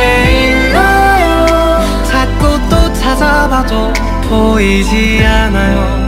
어디에 있나요? 자꾸 또 찾아봐도 보이지 않아요.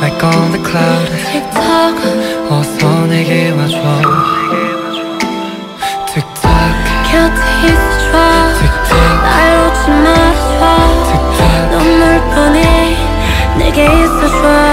Like on the cloud 어서 내게 와줘. 틱탁 곁에 있어줘 날 놓지 마줘 틱탁 눈물 뻔해 내게 있어줘.